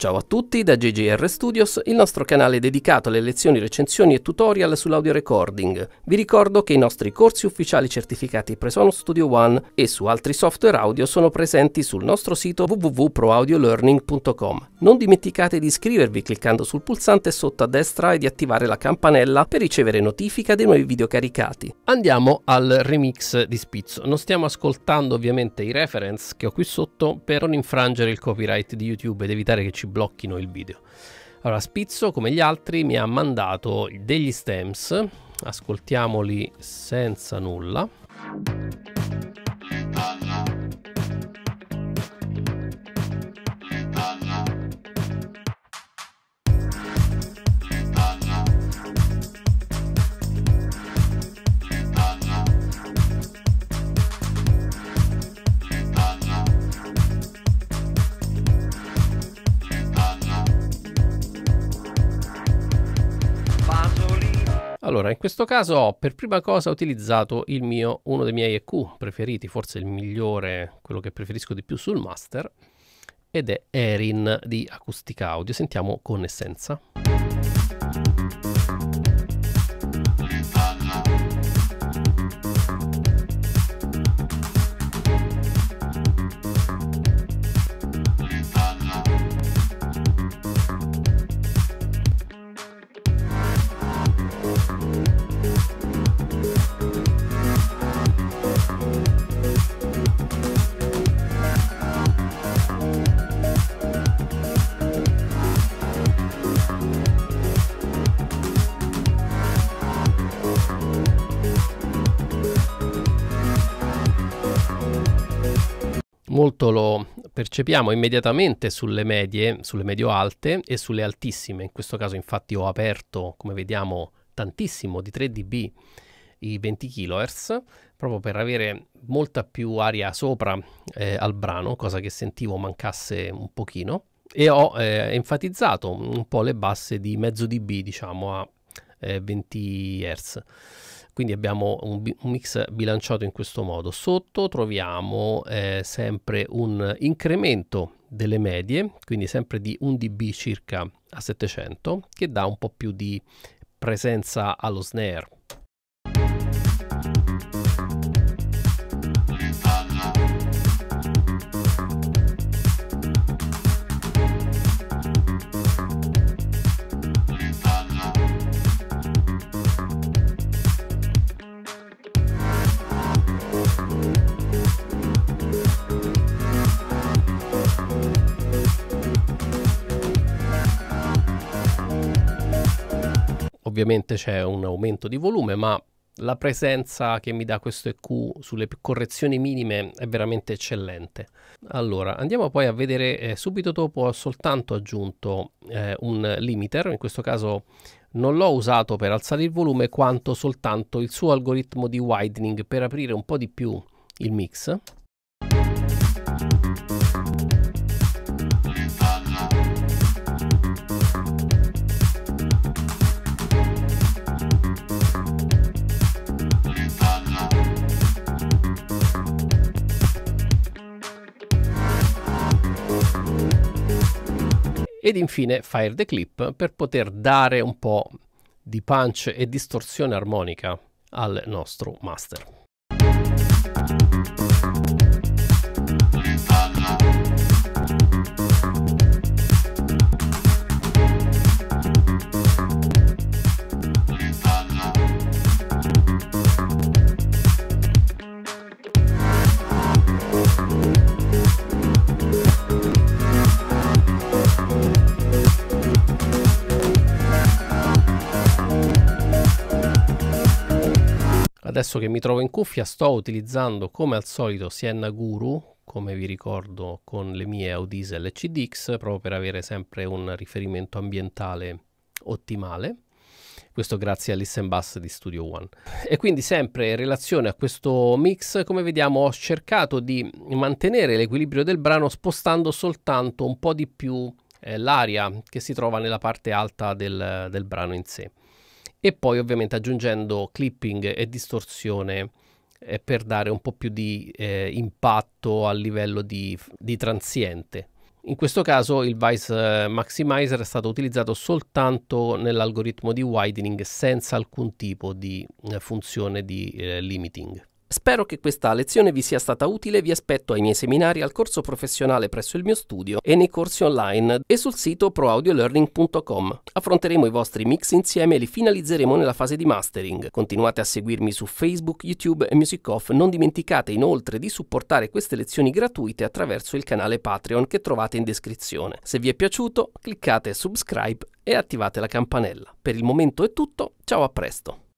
Ciao a tutti da JJR Studios, il nostro canale dedicato alle lezioni, recensioni e tutorial sull'audio recording. Vi ricordo che i nostri corsi ufficiali certificati Presonus Studio One e su altri software audio sono presenti sul nostro sito www.proaudiolearning.com. Non dimenticate di iscrivervi cliccando sul pulsante sotto a destra e di attivare la campanella per ricevere notifica dei nuovi video caricati. Andiamo al remix di Spizzo. Non stiamo ascoltando ovviamente i reference che ho qui sotto per non infrangere il copyright di YouTube ed evitare che ci blocchino il video. Allora, Spizzo, come gli altri, mi ha mandato degli stems, ascoltiamoli senza nulla. In questo caso ho per prima cosa utilizzato il mio, uno dei miei EQ preferiti, forse il migliore, quello che preferisco di più sul master, ed è Erin di Acustica Audio. Sentiamo con essenza. Molto lo percepiamo immediatamente sulle medie, sulle medio-alte e sulle altissime. In questo caso infatti ho aperto, come vediamo, tantissimo di 3 dB i 20 kHz proprio per avere molta più aria sopra eh, al brano, cosa che sentivo mancasse un pochino e ho eh, enfatizzato un po' le basse di mezzo dB diciamo a eh, 20 Hz quindi abbiamo un, un, mix bilanciato in questo modo. Sotto troviamo eh, sempre un incremento delle medie, quindi sempre di 1 dB circa a 700, che dà un po' più di presenza allo snare. Ovviamente c'è un aumento di volume, ma la presenza che mi dà questo EQ sulle correzioni minime è veramente eccellente. Allora, andiamo poi a vedere, eh, subito dopo ho soltanto aggiunto eh, un limiter, in questo caso non l'ho usato per alzare il volume quanto soltanto il suo algoritmo di widening per aprire un po' di più il mix. Ed infine Fire the Clip per poter dare un po' di punch e distorsione armonica al nostro master. Adesso che mi trovo in cuffia sto utilizzando come al solito Sienna Guru, come vi ricordo con le mie Audise LCDX, proprio per avere sempre un riferimento ambientale ottimale. Questo grazie al Listen Bass di Studio One. E quindi sempre in relazione a questo mix, come vediamo ho cercato di mantenere l'equilibrio del brano spostando soltanto un po' di più eh, l'aria che si trova nella parte alta del, del brano in sé e poi ovviamente aggiungendo clipping e distorsione eh, per dare un po' più di eh, impatto a livello di, di transiente. In questo caso il Vice Maximizer è stato utilizzato soltanto nell'algoritmo di widening senza alcun tipo di funzione di eh, limiting. Spero che questa lezione vi sia stata utile e vi aspetto ai miei seminari al corso professionale presso il mio studio e nei corsi online e sul sito proaudiolearning.com. Affronteremo i vostri mix insieme e li finalizzeremo nella fase di mastering. Continuate a seguirmi su Facebook, YouTube e Music Off. Non dimenticate inoltre di supportare queste lezioni gratuite attraverso il canale Patreon che trovate in descrizione. Se vi è piaciuto, cliccate subscribe e attivate la campanella. Per il momento è tutto, ciao a presto!